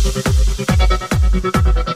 ただただ